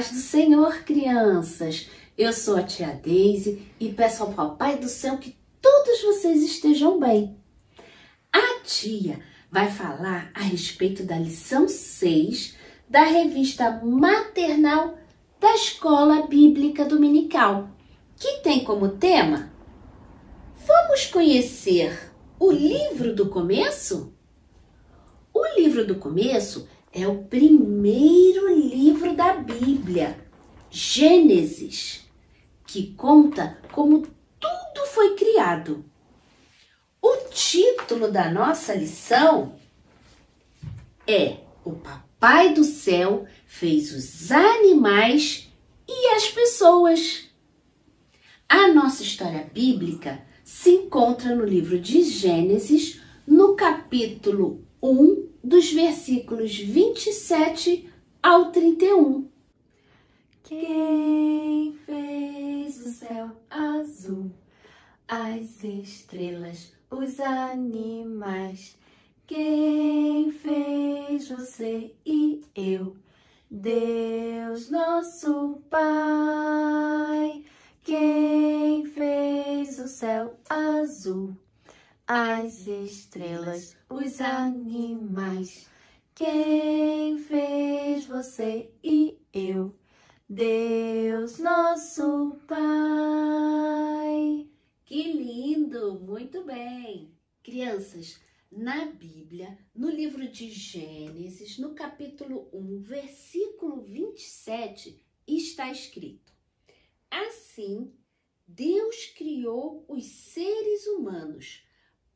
Paz do Senhor, crianças! Eu sou a tia Daisy e peço ao Papai do Céu que todos vocês estejam bem. A tia vai falar a respeito da lição 6 da revista maternal da Escola Bíblica Dominical, que tem como tema Vamos conhecer o livro do começo? O livro do começo é o primeiro livro da Bíblia, Gênesis, que conta como tudo foi criado. O título da nossa lição é O Papai do Céu fez os animais e as pessoas. A nossa história bíblica se encontra no livro de Gênesis, no capítulo 1, dos versículos 27 ao 31. Quem fez o céu azul, as estrelas, os animais? Quem fez você e eu? Deus nosso Pai. Quem fez o céu azul? As estrelas, os animais. Quem fez você e eu? Deus, nosso Pai. Que lindo! Muito bem! Crianças, na Bíblia, no livro de Gênesis, no capítulo 1, versículo 27, está escrito: Assim, Deus criou os seres humanos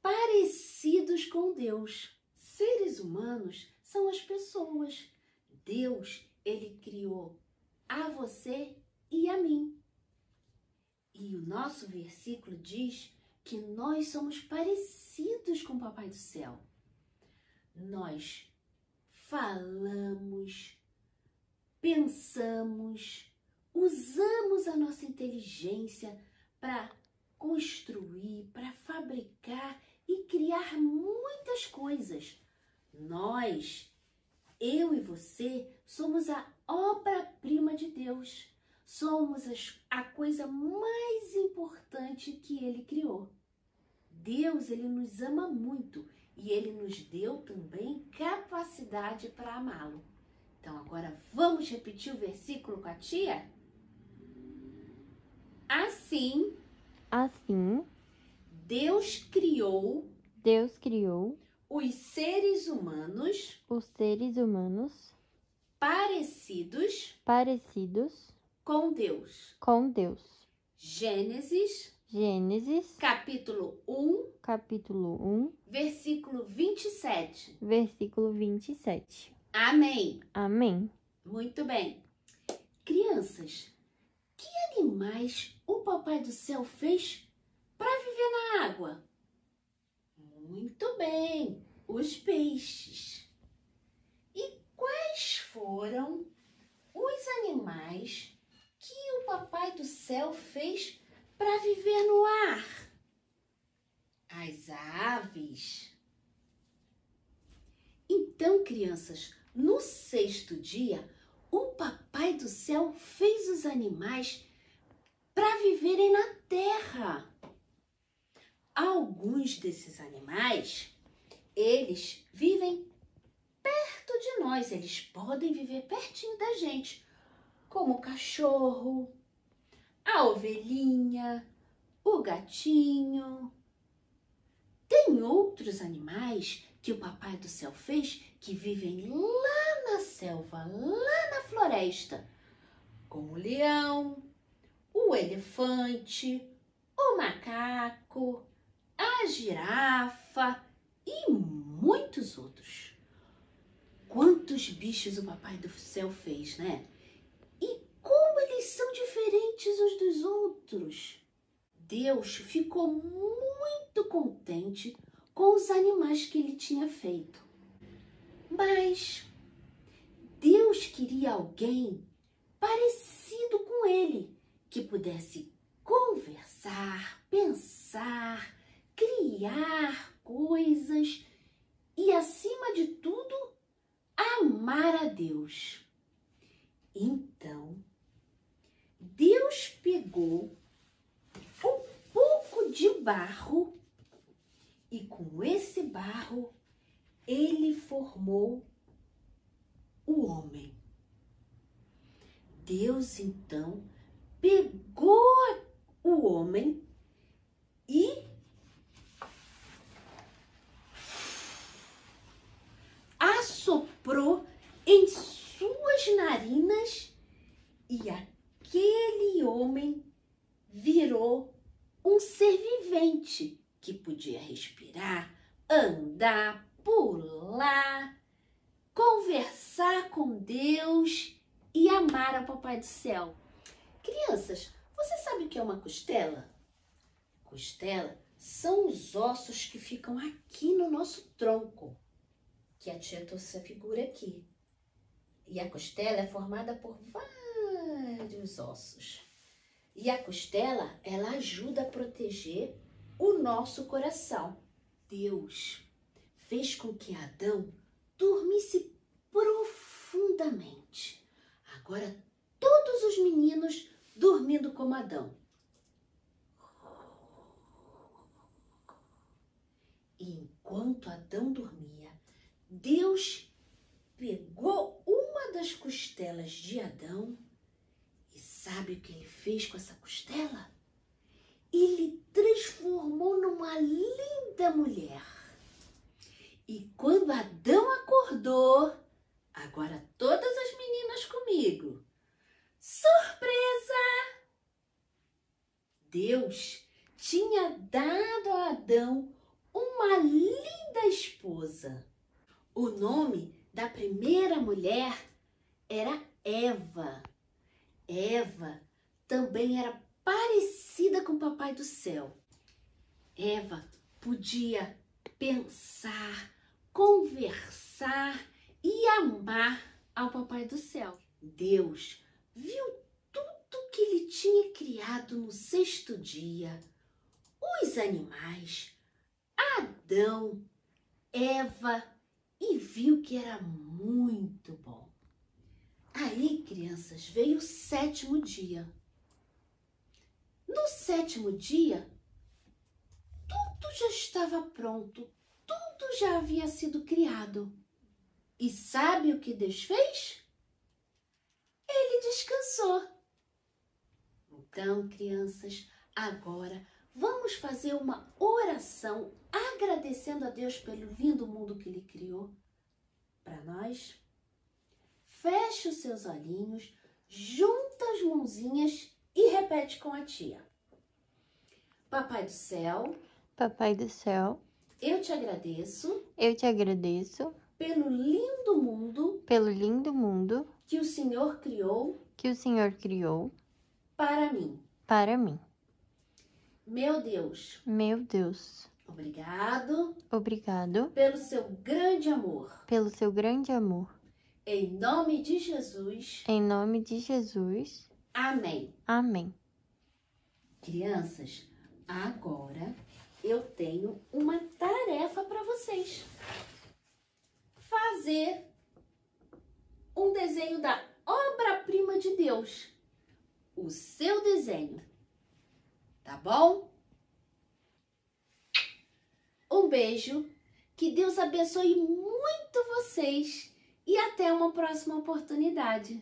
parecidos com Deus. Seres humanos são as pessoas. Deus, ele criou a você e a mim. E o nosso versículo diz que nós somos parecidos com o Papai do Céu. Nós falamos, pensamos, usamos a nossa inteligência para construir, para fabricar e criar muitas coisas. Nós, eu e você, somos a obra-prima de Deus. Somos a coisa mais importante que Ele criou. Deus, Ele nos ama muito e Ele nos deu também capacidade para amá-lo. Então, agora vamos repetir o versículo com a tia? Assim. Assim Deus criou Deus criou os seres humanos os seres humanos parecidos parecidos com Deus. com Deus. Gênesis, Gênesis, capítulo 1, capítulo 1, versículo 27. versículo 27. Amém. Amém. Muito bem. Crianças, que animais o Papai do Céu fez viver na água? Muito bem, os peixes. E quais foram os animais que o Papai do Céu fez para viver no ar? As aves. Então, crianças, no sexto dia, o Papai do Céu fez os animais para viverem na terra. Alguns desses animais, eles vivem perto de nós, eles podem viver pertinho da gente, como o cachorro, a ovelhinha, o gatinho. Tem outros animais que o Papai do Céu fez que vivem lá na selva, lá na floresta, como o leão, o elefante, o macaco, a girafa e muitos outros. Quantos bichos o Papai do Céu fez, né? E como eles são diferentes uns dos outros. Deus ficou muito contente com os animais que ele tinha feito. Mas Deus queria alguém parecido com ele, que pudesse conversar, pensar, criar coisas e, acima de tudo, amar a Deus. Então, Deus pegou um pouco de barro e com esse barro ele formou o homem. Deus então pegou o homem e assoprou em suas narinas e aquele homem virou um ser vivente que podia respirar, andar, pular, conversar com Deus e amar ao Papai do Céu. Crianças, você sabe o que é uma costela? Costela são os ossos que ficam aqui no nosso tronco, que a tia trouxe a figura aqui. E a costela é formada por vários ossos. E a costela, ela ajuda a proteger o nosso coração. Deus fez com que Adão dormisse profundamente. Agora, todos os meninos dormindo como Adão. E enquanto Adão dormia, Deus pegou uma das costelas de Adão e sabe o que ele fez com essa costela? ele transformou numa linda mulher. E quando Adão acordou, agora todas as meninas comigo. Surpresa! Deus tinha dado a Adão uma linda esposa. O nome da primeira mulher era Eva. Eva também era parecida com o Papai do Céu. Eva podia pensar, conversar e amar ao Papai do Céu. Deus viu tudo que ele tinha criado no sexto dia: os animais, Adão, Eva, e viu que era muito bom. Aí, crianças, veio o sétimo dia. No sétimo dia, tudo já estava pronto, tudo já havia sido criado. E sabe o que Deus fez? Ele descansou. Então, crianças, agora vamos fazer uma oração agradecendo a Deus pelo lindo mundo que Ele criou para nós. Feche os seus olhinhos, junta as mãozinhas e repete com a tia. Papai do céu, Papai do céu, eu te agradeço eu te agradeço pelo lindo mundo pelo lindo mundo que o Senhor criou que o Senhor criou para mim. para mim. Meu Deus, Meu Deus, obrigado obrigado pelo seu grande amor. pelo seu grande amor. Em nome de Jesus, Em nome de Jesus. amém. Amém. Crianças, agora eu tenho uma tarefa para vocês. Fazer um desenho da obra-prima de Deus. O seu desenho. Tá bom? Um beijo. Que Deus abençoe muito vocês e até uma próxima oportunidade.